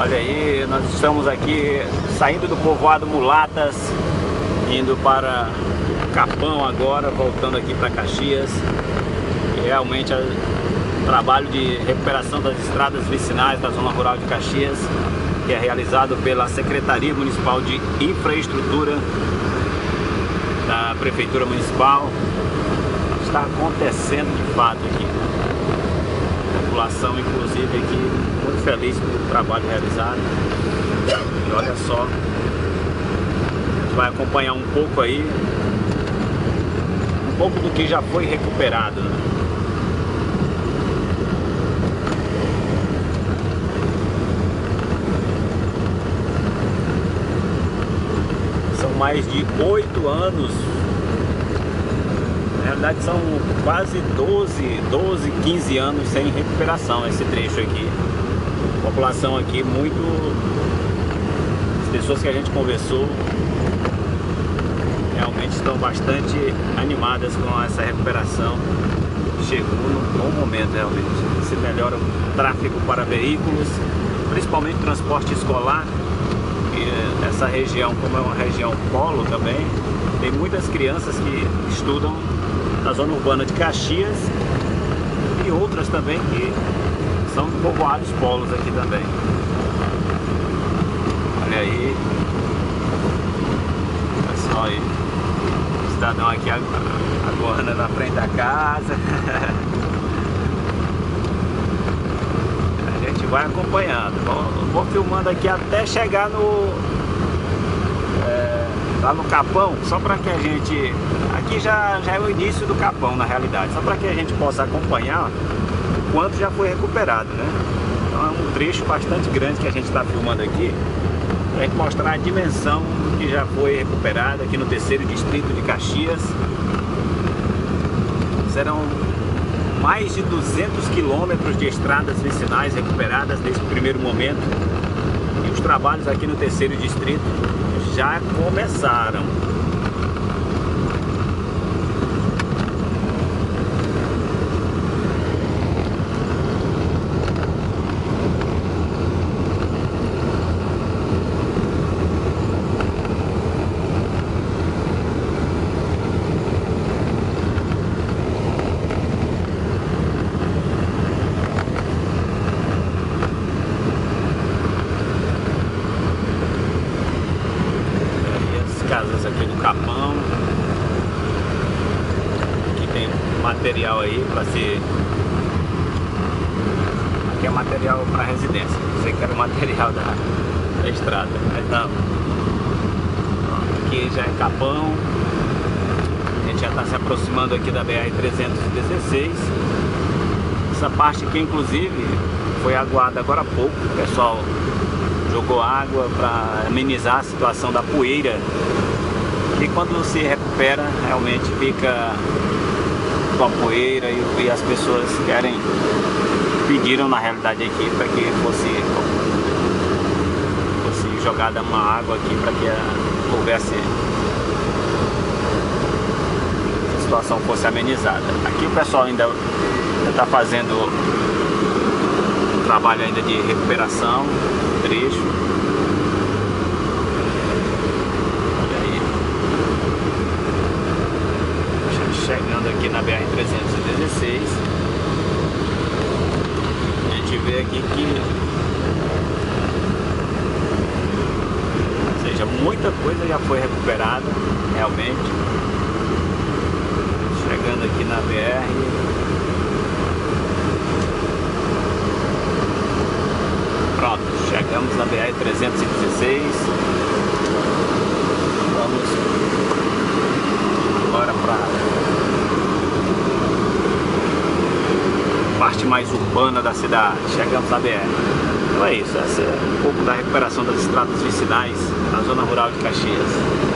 Olha aí, nós estamos aqui saindo do povoado Mulatas, indo para Capão agora, voltando aqui para Caxias. E realmente é um trabalho de recuperação das estradas vicinais da zona rural de Caxias, que é realizado pela Secretaria Municipal de Infraestrutura da Prefeitura Municipal. Está acontecendo de fato aqui população, inclusive, aqui muito feliz pelo trabalho realizado. E olha só, a gente vai acompanhar um pouco aí, um pouco do que já foi recuperado. Né? São mais de oito anos são quase 12, 12, 15 anos sem recuperação esse trecho aqui. A população aqui muito. As pessoas que a gente conversou realmente estão bastante animadas com essa recuperação. Chegou num bom momento realmente. Se melhora o tráfego para veículos, principalmente transporte escolar. E essa região, como é uma região polo também, tem muitas crianças que estudam na zona urbana de Caxias e outras também que são povoados polos aqui também. Olha aí, pessoal aí, cidadão aqui agora na frente da casa. A gente vai acompanhando, vou, vou filmando aqui até chegar no lá no Capão, só para que a gente... Aqui já, já é o início do Capão, na realidade, só para que a gente possa acompanhar o quanto já foi recuperado, né? Então é um trecho bastante grande que a gente está filmando aqui, para gente mostrar a dimensão que já foi recuperado aqui no terceiro distrito de Caxias. Serão mais de 200 quilômetros de estradas vicinais recuperadas nesse primeiro momento. Os trabalhos aqui no terceiro distrito já começaram. Aqui do Capão. Aqui tem material aí para ser. Aqui é material para residência. Você quer o material da, da estrada, mas não. Aqui já é Capão. A gente já está se aproximando aqui da BR-316. Essa parte aqui, inclusive, foi aguada agora há pouco. O pessoal jogou água para amenizar a situação da poeira e quando se recupera realmente fica com a poeira e, e as pessoas querem pediram na realidade aqui para que fosse fosse jogada uma água aqui para que a, houvesse situação fosse amenizada aqui o pessoal ainda está fazendo trabalho ainda de recuperação trecho. Olha aí. Chegando aqui na BR-316. A gente vê aqui que... Ou seja, muita coisa já foi recuperada, realmente. Chegando aqui na BR... Pronto, chegamos na BR-316. Vamos agora para parte mais urbana da cidade. Chegamos na BR. Então é isso, essa é um pouco da recuperação das estradas vicinais na zona rural de Caxias.